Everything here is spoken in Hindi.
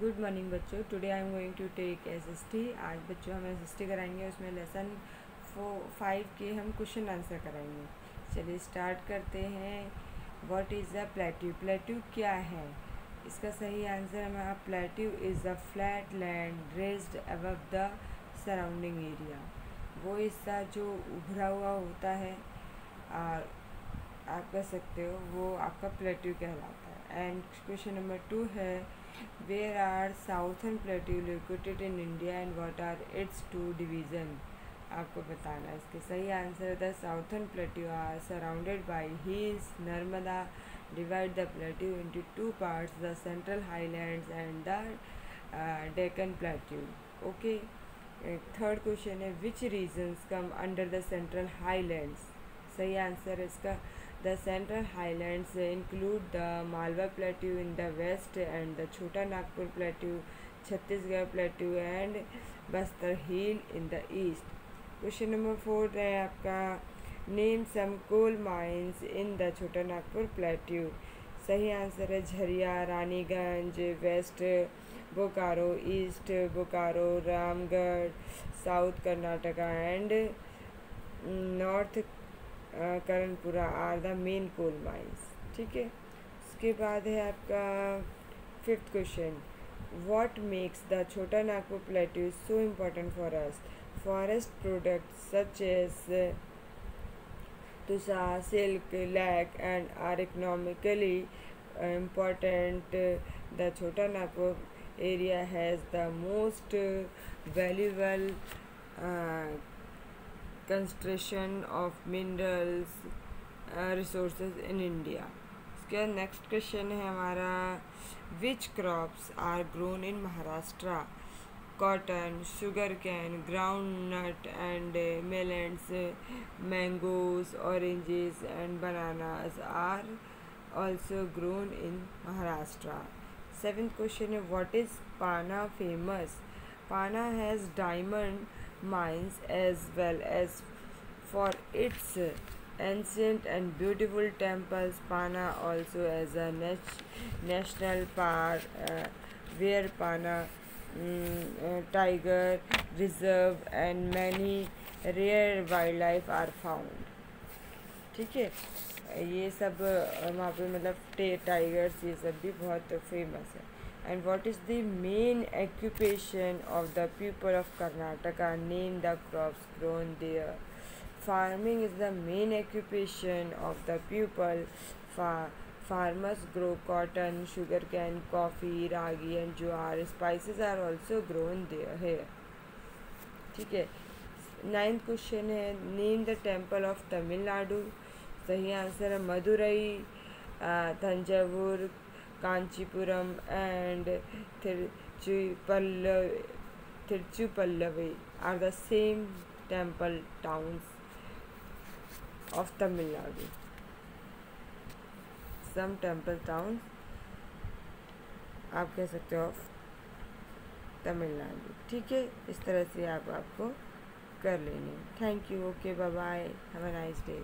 गुड मॉर्निंग बच्चों। Today I am going to take S S T आज बच्चों हम एस एस टी कराएँगे, उसमें लेसन फो फाइव के हम क्वेश्चन आंसर कराएँगे। चलिए स्टार्ट करते हैं। What is the plateau plateau क्या है? इसका सही आंसर हमारा plateau is the flat land raised above the surrounding area वो हिस्सा जो उभरा हुआ होता है और आप कह सकते हो, वो आपका प्लेट्यू कहलाता है। एंड क्वेश्चन नंबर टू है where are southern plateau located in India and what are its two division आपको बताना है, इसके सही answer the southern plateau are surrounded by hills Narmada divide the plateau into two part the central highland and the Deccan plateau okay third question है which regions come under the central highland सही आंसर है इसका। The central highlands include the Malwa Plateau in the west and the Chota Nagpur Plateau, Chhattisgarh Plateau and Bastar Hill in the east. Question number four है आपका name some coal mines in the Chota Nagpur plateau सही आंसर है Jharia Raniganj west Bokaro east Bokaro Ramgarh south Karnataka and north Karanpura are the main coal mines ठीक है? उसके बाद है आपका fifth question what makes the Chota Nagpur plateau so important for us forest product such as tussar silk lac and are economically important the Chota Nagpur area has the most valuable uh, of minerals resources in India उसके बाद नेक्स्ट क्वेश्चन है हमारा which crops are grown in Maharashtra cotton sugarcane groundnut and millets mangoes oranges and bananas are also grown in Maharashtra seventh question है what is Panna famous Panna has diamond mines as well as for its ancient and beautiful temples. Pana also as a nat- national park uh, where Pana um, uh, tiger reserve and many rare wildlife are found. ठीक है ये सब वहाँ पे मतलब टाइगर्स ये सब भी बहुत फ़ेमस है and what is the main occupation of the people of Karnataka name the crops grown there farming is the main occupation of the people Fa- farmers grow cotton sugarcane coffee ragi and jowar spices are also grown there here ठीक है नाइन्थ क्वेश्चन है name the temple of Tamil Nadu सही आंसर है Madurai Thanjavur Kanchipuram and Tiruchirappalli are the same temple towns of Tamil Nadu some temple town आप कह सकते हो ऑफ़ तमिलनाडु ठीक है, इस तरह से आप आपको कर लेंगे. Thank you okay bye bye have a nice day